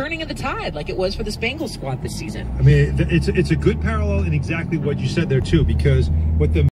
turning of the tide like it was for the Spangle squad this season. I mean, it's it's a good parallel in exactly what you said there too, because what the